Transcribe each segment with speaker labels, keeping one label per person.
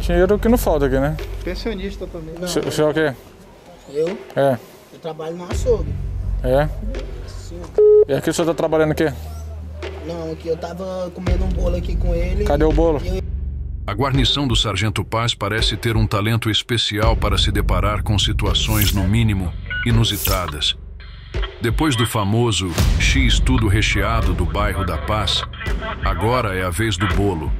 Speaker 1: Dinheiro que não falta aqui, né?
Speaker 2: Pensionista também.
Speaker 1: O senhor- o senhor é o quê?
Speaker 3: Eu?
Speaker 1: É.
Speaker 3: Eu trabalho no açougue.
Speaker 1: É?
Speaker 3: Sim.
Speaker 1: E aqui o senhor tá trabalhando aqui?
Speaker 3: Não, aqui eu tava comendo um bolo aqui com ele.
Speaker 1: Cadê o bolo?
Speaker 4: A guarnição do Sargento Paz parece ter um talento especial para se deparar com situações, no mínimo, inusitadas. Depois do famoso X tudo recheado do bairro da Paz, agora é a vez do bolo.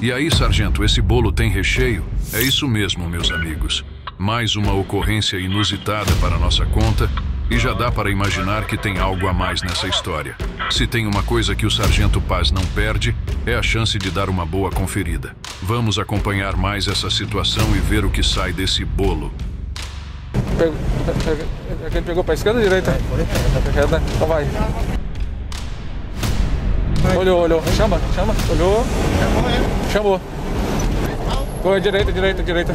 Speaker 4: E aí, sargento, esse bolo tem recheio? É isso mesmo, meus amigos. Mais uma ocorrência inusitada para nossa conta e já dá para imaginar que tem algo a mais nessa história. Se tem uma coisa que o Sargento Paz não perde, é a chance de dar uma boa conferida. Vamos acompanhar mais essa situação e ver o que sai desse bolo.
Speaker 1: Pegou, é que ele pegou pra esquerda ou direita? Esquerda. Então vai. Olhou, olhou. Chama, chama. Olhou. Chamou. Foi direita, direita, direita.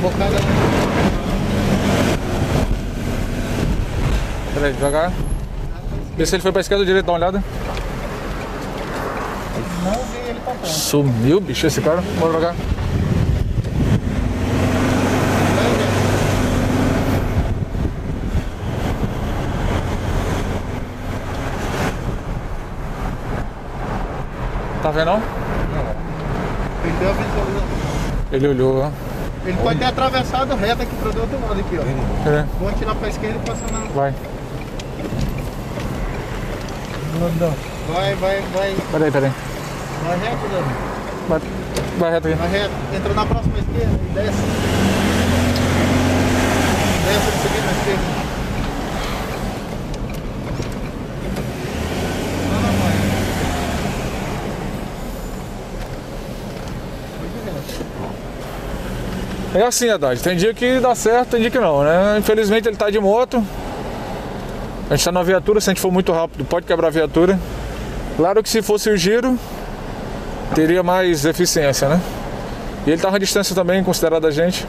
Speaker 2: Bocada.
Speaker 1: Peraí, devagar. Vê se ele foi pra esquerda ou direita, dá uma olhada.
Speaker 2: Não vi ele passando.
Speaker 1: Sumiu, bicho, esse cara. Bora pra Tá vendo? não?
Speaker 2: Perdeu a visualização.
Speaker 1: Ele olhou, ó.
Speaker 2: Ele pode ter atravessado reto aqui pro outro lado aqui, ó.
Speaker 1: É,
Speaker 2: Vou atirar pra esquerda e passar na.
Speaker 1: vai.
Speaker 2: Vai, vai, vai.
Speaker 1: Peraí, peraí.
Speaker 2: Vai reto, Dani.
Speaker 1: Vai, vai reto aqui.
Speaker 2: Vai reto. Entra na próxima esquerda e desce. Desce em seguida na esquerda. Não, não, vai.
Speaker 1: É assim, Haddad. Tem dia que dá certo, tem dia que não, né? Infelizmente ele tá de moto. A gente tá na viatura, se a gente for muito rápido, pode quebrar a viatura. Claro que se fosse o giro, teria mais eficiência, né? E ele tava a distância também, considerada a gente.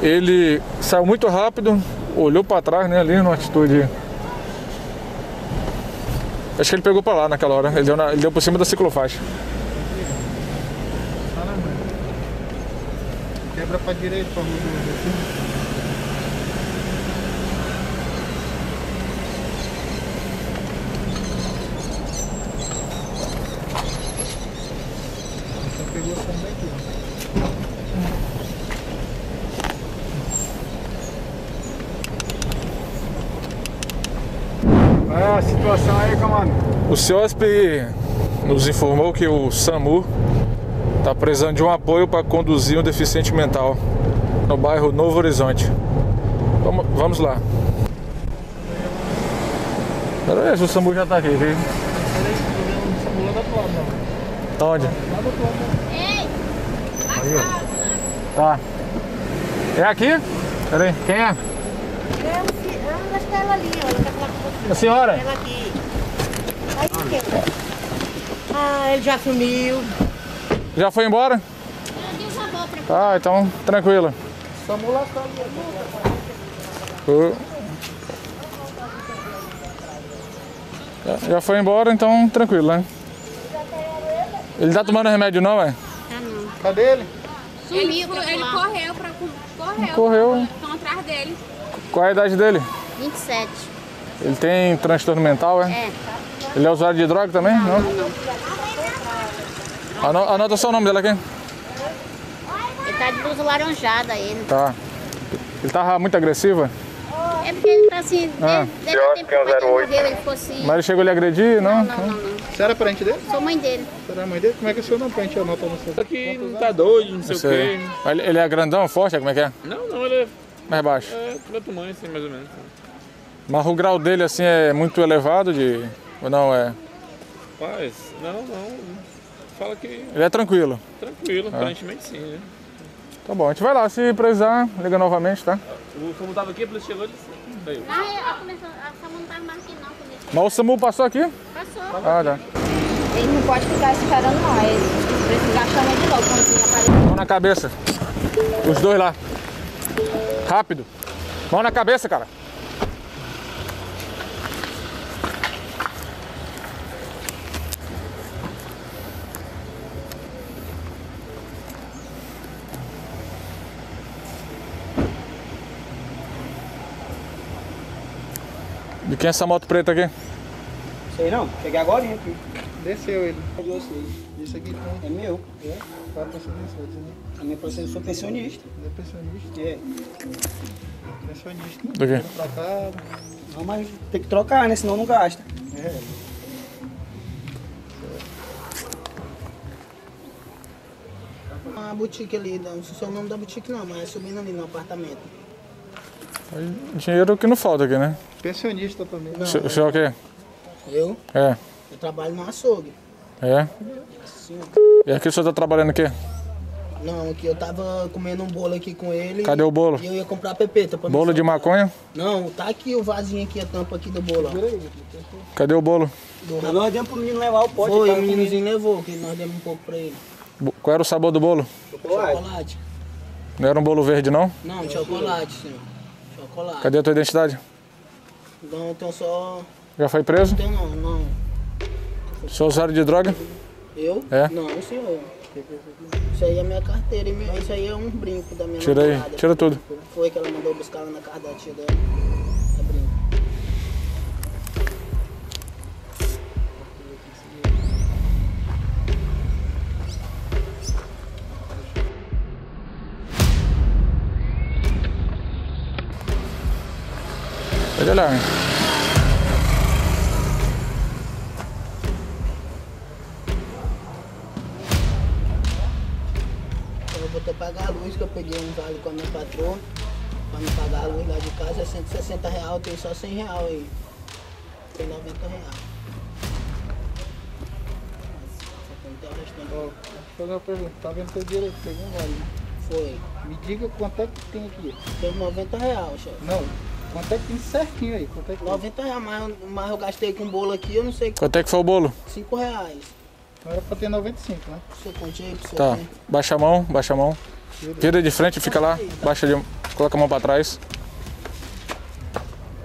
Speaker 1: Ele saiu muito rápido, olhou para trás, né? Ali numa atitude. Acho que ele pegou para lá naquela hora. Ele deu, na- ele deu por cima da ciclofaixa.
Speaker 2: Quebra pra direita, pra
Speaker 5: é a situação aí, comando?
Speaker 1: O CIOSP nos informou que o SAMU está precisando de um apoio para conduzir um deficiente mental no bairro Novo Horizonte. Vamos, vamos lá. Pera aí, o SAMU já está aqui. viu? Tá onde?
Speaker 2: Outro lado.
Speaker 1: Tá. É aqui? Pera aí, quem é?
Speaker 6: É, o que ela ali, ó. Ela tá falando com você.
Speaker 1: A senhora?
Speaker 6: Ela aqui. Aí? Ah, ele já sumiu.
Speaker 1: Já foi embora? Tá, então tranquilo. Ô. Já- foi embora, então tranquilo, né? Ele tá tomando remédio não, é?
Speaker 2: Cadê ele?
Speaker 7: Ele, ele correu pra. Correu.
Speaker 1: Correu.
Speaker 7: Estão atrás dele.
Speaker 1: Qual é a idade dele?
Speaker 7: 27.
Speaker 1: Ele tem transtorno mental, é?
Speaker 7: É.
Speaker 1: Ele é usuário de droga também? Não? Ano- Anota só o nome dele aqui.
Speaker 7: Ele tá de blusa laranjada, ele.
Speaker 1: Tá. Ele tava muito agressivo, é?
Speaker 7: É porque ele tá assim.
Speaker 1: Ah.
Speaker 7: Desde, desde o tempo que o pai dele morreu, ele ficou assim.
Speaker 1: Mas ele chegou a lhe agredir, não?
Speaker 7: Não, não, não.
Speaker 2: Você era parente dele?
Speaker 7: Sou mãe dele.
Speaker 2: Você era mãe dele? Como é que é o seu nome pra gente anotar no seu?
Speaker 8: que não tá doido, não sei
Speaker 1: Não
Speaker 8: o quê.
Speaker 1: Ele, ele é grandão, forte, como é que é?
Speaker 8: Não, não, ele é,
Speaker 1: Mais baixo.
Speaker 8: é meu tamanho, assim, mais ou menos.
Speaker 1: Mas o grau dele, assim, é muito elevado de... Ou não, é...
Speaker 8: Rapaz, não, não. Fala que
Speaker 1: Ele é tranquilo.
Speaker 8: tranquilo, aparentemente sim, né?
Speaker 1: Tá bom, a gente vai lá, se precisar, liga novamente, tá?
Speaker 8: O Samu tava aqui, a polícia chegou e disse. Saiu.
Speaker 7: Ah, ela começou. A Samu não tava mais aqui, não. Ele
Speaker 1: Mas o SAMU passou aqui?
Speaker 7: passou.
Speaker 1: Ah, tá.
Speaker 9: Ele não pode ficar esperando não, ele precisa chamar de novo quando ele aparecer.
Speaker 1: Mão na cabeça. Os dois lá. Rápido. Mão na cabeça, cara. De quem é essa moto preta aqui?
Speaker 2: Sei não, cheguei agora aqui. Desceu ele. Isso aqui
Speaker 3: É meu.
Speaker 2: é? Tá pensando nisso, né?
Speaker 3: A minha profissão, eu sou pensionista.
Speaker 2: É pensionista.
Speaker 3: É.
Speaker 2: Pensionista.
Speaker 1: Do quê?
Speaker 2: Pra cá.
Speaker 3: Não, mas tem que trocar, né? Senão não gasta.
Speaker 2: É.
Speaker 3: Uma boutique ali, não sei se é o nome da boutique não, mas é subindo ali no apartamento.
Speaker 1: Dinheiro que não falta aqui, né?
Speaker 2: Pensionista também.
Speaker 3: Não,
Speaker 1: O senhor- o senhor é o quê?
Speaker 3: eu,
Speaker 1: É.
Speaker 3: eu trabalho no açougue.
Speaker 1: É?
Speaker 3: Sim.
Speaker 1: E aqui o senhor tá trabalhando aqui?
Speaker 3: Não, aqui eu tava comendo um bolo aqui com ele.
Speaker 1: Cadê o bolo?
Speaker 3: E eu ia comprar pepeta pra
Speaker 1: Bolo de maconha?
Speaker 3: Não, tá aqui o vasinho aqui, a tampa aqui do bolo, ó.
Speaker 1: Cadê o bolo?
Speaker 3: Do
Speaker 2: Nós demos pro menino levar o pote.
Speaker 3: Foi,
Speaker 2: tá
Speaker 3: o meninozinho levou, que nós demos um pouco pra ele.
Speaker 1: Qual era o sabor do bolo?
Speaker 3: Chocolate.
Speaker 1: Não era um bolo verde, não?
Speaker 3: Não, chocolate, senhor. Chocolate.
Speaker 1: Cadê a tua identidade?
Speaker 3: Não, então só.
Speaker 1: Já foi preso?
Speaker 3: Tem não, não.
Speaker 1: Sou usuário de droga?
Speaker 3: Eu?
Speaker 1: É?
Speaker 3: Não, senhor. Isso aí é minha carteira, e isso aí é um brinco da minha
Speaker 1: Tira aí,
Speaker 3: namorada.
Speaker 1: tira tudo.
Speaker 3: Foi que ela mandou buscar lá na casa da tia dela.
Speaker 1: Olhar.
Speaker 3: Eu vou ter que pagar a luz, que eu peguei um vale com a minha patroa. Pra me pagar a luz lá de casa é 160 reais, eu tenho só 100 reais aí. Tem 90 reais. Só tem o restante.
Speaker 2: Ó, deixa eu fazer uma pergunta. Tá vendo teu dinheiro aí? Pegou um vale. né?
Speaker 3: Foi.
Speaker 2: Me diga quanto é que tem aqui.
Speaker 3: Tem 90 reais, chefe.
Speaker 2: Não. Quanto é que tem certinho aí? Quanto é que tem?
Speaker 3: 90 reais, mas, mas eu gastei com bolo aqui, eu não sei,
Speaker 1: Quanto é que foi o bolo?
Speaker 3: 5 reais.
Speaker 2: Então era pra ter 95, né?
Speaker 3: Você conte aí você
Speaker 1: Tá.
Speaker 3: ver.
Speaker 1: Baixa a mão, baixa a mão. Vira de frente, fica lá. Baixa de... Coloca a mão pra trás.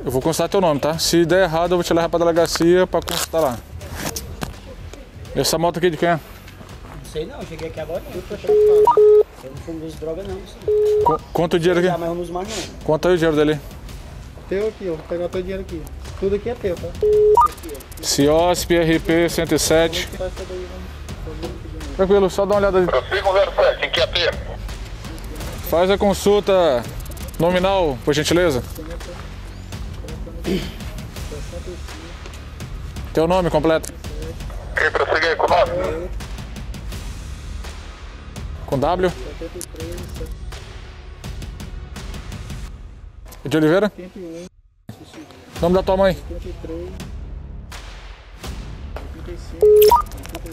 Speaker 1: Eu vou consultar teu nome, tá? Se der errado, eu vou te levar pra delegacia pra consultar lá. Essa moto aqui de quem é?
Speaker 3: Não sei não, eu cheguei aqui agora. Eu tô Eu não fumo droga não.
Speaker 1: Conta o dinheiro aqui.
Speaker 3: mas eu não uso mais não.
Speaker 1: Conta aí o dinheiro dele.
Speaker 2: Teu aqui, ó. Vou pegar teu dinheiro aqui. Tudo aqui é teu, tá?
Speaker 1: CIOSP RP 107. Tranquilo, só dá uma olhada. Faz a consulta nominal, por gentileza. Teu nome completo.
Speaker 10: Quem prosseguir com o nome?
Speaker 1: Com W? De Oliveira? Nome da tua mãe?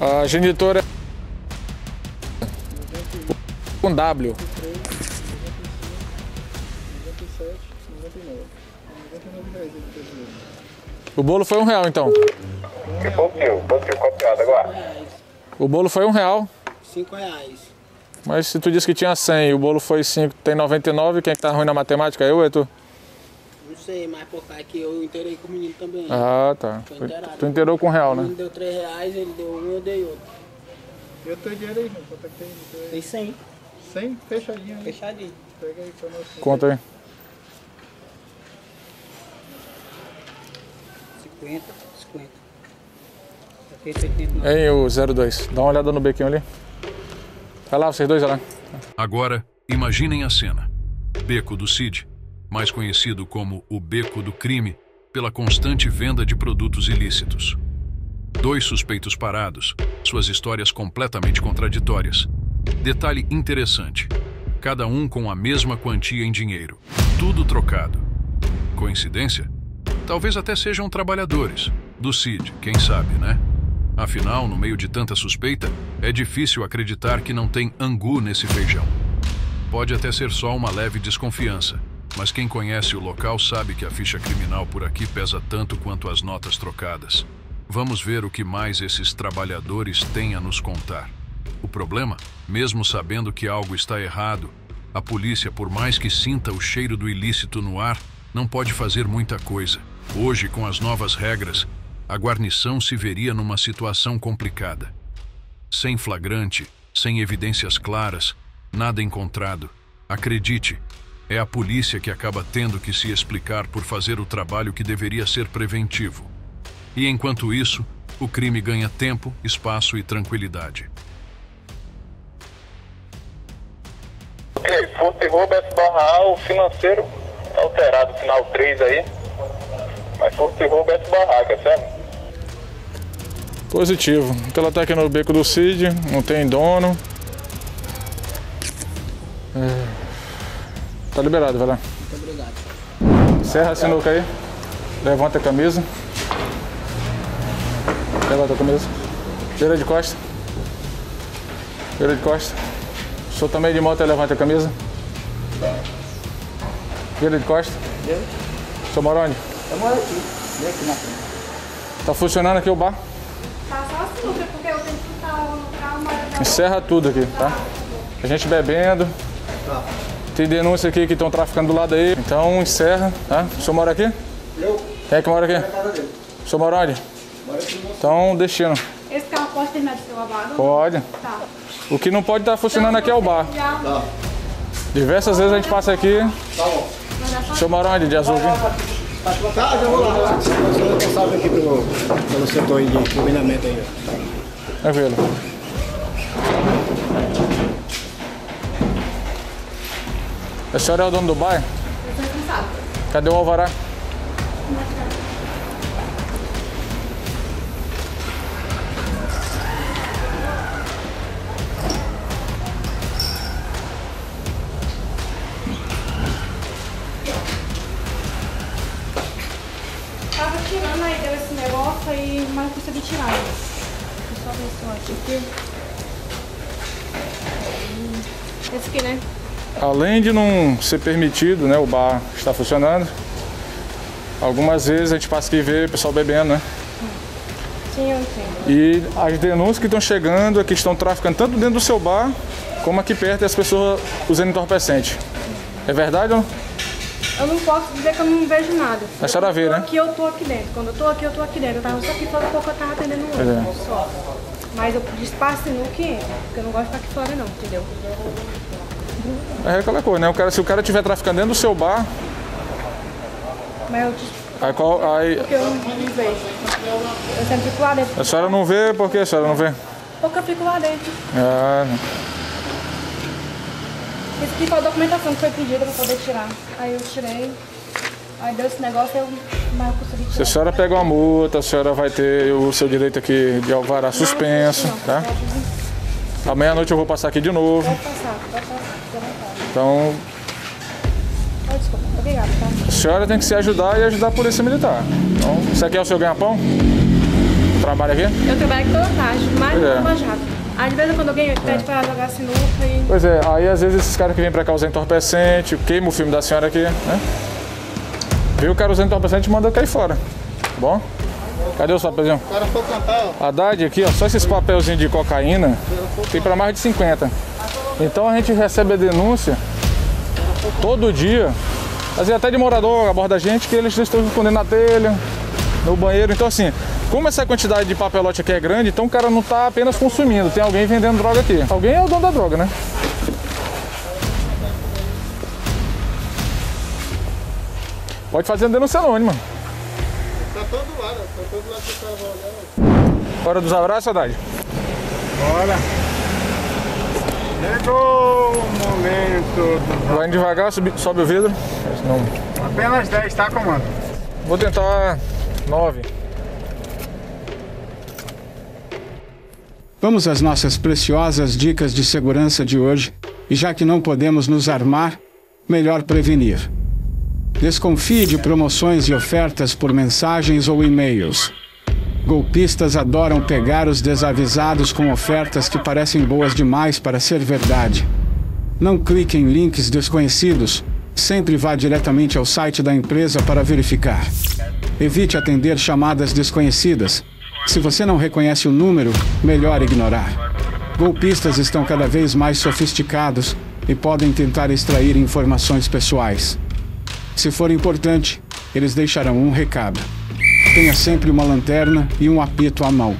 Speaker 1: A genitora. Com W. O bolo foi um real então.
Speaker 10: Que pouquinho, pouquinho, copiado agora.
Speaker 1: O bolo foi um real.
Speaker 3: 5 reais.
Speaker 1: Mas se tu disse que tinha 100 e o bolo foi 5, tem 99, quem é que tá ruim na matemática? Eu ou é tu?
Speaker 3: Não sei, mas por causa que eu inteirei com o menino também.
Speaker 1: Ah, tá.
Speaker 3: Inteirado.
Speaker 1: Tu inteirou com um real,
Speaker 3: O
Speaker 1: né?
Speaker 3: menino deu 3 reais, ele deu um, eu dei outro.
Speaker 2: E o teu dinheiro aí, irmão? Quanto é que tem?
Speaker 3: Tem 100.
Speaker 2: 100? Fechadinho aí.
Speaker 3: Fechadinho.
Speaker 2: Pega aí pra nós.
Speaker 1: Conta aí.
Speaker 3: 50, 50. Aqui é 89.
Speaker 1: Hein, o 02. Dá uma olhada no bequinho ali. Vai lá, vocês dois, vai lá.
Speaker 4: Agora, imaginem a cena. Beco do Cid, mais conhecido como o Beco do Crime, pela constante venda de produtos ilícitos. Dois suspeitos parados, suas histórias completamente contraditórias. Detalhe interessante: cada um com a mesma quantia em dinheiro, tudo trocado. Coincidência? Talvez até sejam trabalhadores. Do Cid, quem sabe, né? Afinal, no meio de tanta suspeita, é difícil acreditar que não tem angu nesse feijão. Pode até ser só uma leve desconfiança, mas quem conhece o local sabe que a ficha criminal por aqui pesa tanto quanto as notas trocadas. Vamos ver o que mais esses trabalhadores têm a nos contar. O problema, mesmo sabendo que algo está errado, a polícia, por mais que sinta o cheiro do ilícito no ar, não pode fazer muita coisa. Hoje, com as novas regras, a guarnição se veria numa situação complicada. Sem flagrante, sem evidências claras, nada encontrado. Acredite, É a polícia que acaba tendo que se explicar por fazer o trabalho que deveria ser preventivo. E enquanto isso, o crime ganha tempo, espaço e tranquilidade.
Speaker 10: Ok, furto e roubo é barrar o financeiro alterado, final 3 aí. Mas furto e roubo é barraca, certo?
Speaker 1: Positivo. Então ela tá aqui no beco do Cid, não tem dono. Tá liberado, vai lá.
Speaker 3: Muito obrigado.
Speaker 1: Serra a sinuca aí. Levanta a camisa. Levanta a camisa. Vira de costa. Vira de costa. Sou também de moto e levanta a camisa. Vira de costa.
Speaker 2: Eu?
Speaker 1: Sou mora onde?
Speaker 2: Eu moro aqui. Vem aqui na frente.
Speaker 1: Tá funcionando aqui o bar?
Speaker 6: Tá só a sinuca, porque eu tenho que estar no carro, mas...
Speaker 1: Encerra tudo aqui, tá? A gente bebendo.
Speaker 2: Tá.
Speaker 1: Tem denúncia aqui que estão traficando do lado aí. Então encerra, tá? O senhor mora aqui?
Speaker 2: Eu?
Speaker 1: Quem é que mora aqui?
Speaker 2: Na casa dele.
Speaker 1: O senhor mora onde?
Speaker 2: Aqui
Speaker 1: Então destino.
Speaker 6: Esse carro pode terminar de ser lavado?
Speaker 1: Pode.
Speaker 6: Tá.
Speaker 1: O que não pode estar funcionando aqui é o bar.
Speaker 6: Já
Speaker 2: Tá.
Speaker 1: Diversas vezes a gente passa aqui.
Speaker 2: Tá bom.
Speaker 1: O senhor mora onde? De azul aqui?
Speaker 2: Tá, já vou lá. Eu sou responsável aqui pelo, pelo setor aí de iluminamento aí.
Speaker 1: Tranquilo. A senhora é o dono do bar?
Speaker 6: eu sou responsável.
Speaker 1: Cadê o alvará?
Speaker 6: Tava tirando aí, deu esse negócio aí, mas não consegui tirar. Deixa eu só ver se eu acho aqui. Esse aqui, né?
Speaker 1: Além de não ser permitido, né, o bar está funcionando, algumas vezes a gente passa aqui e vê o pessoal bebendo, né?
Speaker 6: Sim, entendo.
Speaker 1: E as denúncias que estão chegando é que estão traficando tanto dentro do seu bar, como aqui perto e as pessoas usando entorpecente. É verdade ou não?
Speaker 6: Eu não posso dizer que eu não vejo nada.
Speaker 1: A senhora vê, né?
Speaker 6: Aqui eu tô aqui dentro. Quando eu tô aqui, eu tô aqui dentro. Eu tava só aqui fora pouco, eu tava atendendo
Speaker 1: Pois é.
Speaker 6: Só. Mas eu despaço no que entra, porque eu não gosto de ficar aqui fora não, entendeu?
Speaker 1: É aquela coisa, né? O cara, se o cara estiver traficando dentro do seu bar,
Speaker 6: Mas eu
Speaker 1: aí, qual, aí
Speaker 6: porque eu não não vejo. Eu sempre fico lá dentro.
Speaker 1: a senhora não vê, por que a senhora não vê?
Speaker 6: Porque eu fico lá dentro.
Speaker 1: Ah,
Speaker 6: Isso aqui foi a documentação que foi pedida pra poder tirar. Aí eu tirei. Aí deu esse negócio, eu mas eu consegui
Speaker 1: se
Speaker 6: tirar.
Speaker 1: a senhora pega uma multa, a senhora vai ter o seu direito aqui de alvará suspenso, tá? À meia-noite eu vou passar aqui de novo.
Speaker 6: Pode passar, pode passar.
Speaker 1: Então,
Speaker 6: Oh, desculpa, obrigada, tá?
Speaker 1: a senhora tem que se ajudar e ajudar a polícia militar. Então, você quer o seu ganha-pão? Trabalha aqui?
Speaker 6: Eu trabalho aqui toda tarde, mais
Speaker 1: Pois é.
Speaker 6: Lava Jato. Aí de vez em quando alguém pede pra jogar sinuca e.
Speaker 1: Pois é, aí às vezes esses caras que vêm pra cá usar entorpecente, queima o filme da senhora aqui, né? Viu o cara usando entorpecente e manda cair fora. Tá Bom? Cadê os papelzinhos?
Speaker 2: O cara for cantar, ó.
Speaker 1: Haddad aqui, ó, só esses papelzinhos de cocaína tem para mais de 50. Então a gente recebe a denúncia todo dia, às vezes até de morador aborda a gente que eles estão escondendo na telha, no banheiro. Então assim, como essa quantidade de papelote aqui é grande, então o cara não está apenas consumindo, tem alguém vendendo droga aqui. Alguém é o dono da droga, né? Pode fazer uma denúncia anônima.
Speaker 2: Tá todo lado, tá todo lado que o cara vai olhar.
Speaker 1: Hora dos abraços, Haddad.
Speaker 5: Bora. Chegou o momento. do-
Speaker 1: Vai devagar, sobe, sobe o vidro. Senão...
Speaker 5: Apenas 10, tá, comando?
Speaker 1: Vou tentar 9.
Speaker 11: Vamos às nossas preciosas dicas de segurança de hoje. E já que não podemos nos armar, melhor prevenir. Desconfie de promoções e ofertas por mensagens ou e-mails. Golpistas adoram pegar os desavisados com ofertas que parecem boas demais para ser verdade. Não clique em links desconhecidos. Sempre vá diretamente ao site da empresa para verificar. Evite atender chamadas desconhecidas. Se você não reconhece o número, melhor ignorar. Golpistas estão cada vez mais sofisticados e podem tentar extrair informações pessoais. Se for importante, eles deixarão um recado. Tenha sempre uma lanterna e um apito à mão.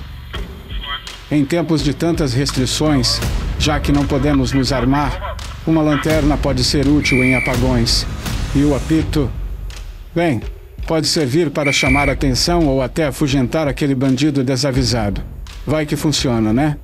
Speaker 11: Em tempos de tantas restrições, já que não podemos nos armar, Uma lanterna pode ser útil em apagões. E o apito. Bem, pode servir para chamar atenção ou até afugentar aquele bandido desavisado. Vai que funciona, né?